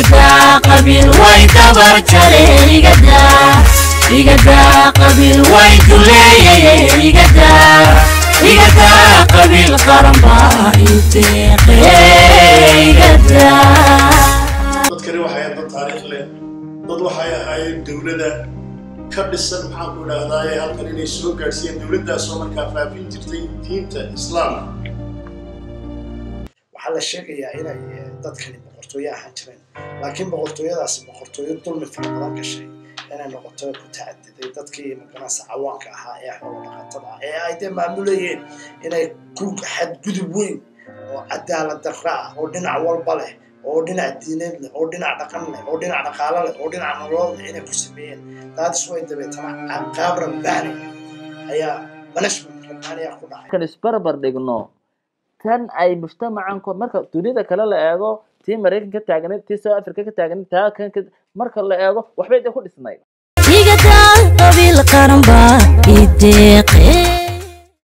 qabiil way dabar jare igadaa qabiil way duleeyay igadaa qabiil qaran baa ideeqe igadaa dadkani waxay ahayd dad taariikh leh. Dad waxay ahaayeen dowladda. Ka dhisan maxaan ku idhahdaaye halkan inay soo gaadhsiiyeen dowladdaasoo markaa faafin jirtay diinta islaamka. Waxaa la sheegayaa inay eh, dadkani boqortooyo ahaan jireen. Laakiin boqortooyadaasi boqortooyo dulmi fara badan gashay inay noqoto ku tacadiday dadkii maganasa cawaanka ahaa ee xoolo dhaqatada ah ee ay dee maamulayeen inay ku xadgudub weyn oo cadaalad darra ah oo dhinac walba leh oo dhinac diineed leh oo dhinac dhaqan leh oo dhinac dhaqaalo leh oo dhinac nolol leh inay ku sameeyeen. Daadis way dabeetana caqaab rabbaani ayaa management rabbaani ah ku dhacay. Kan isbarbar dhigno tan ay mujtamacan ko marka dunida kale la eego tii maraykanka ka taagnayd tii south africa ka taagnayd taa kan ka- marka la eego waxbay dee ku dhisnayd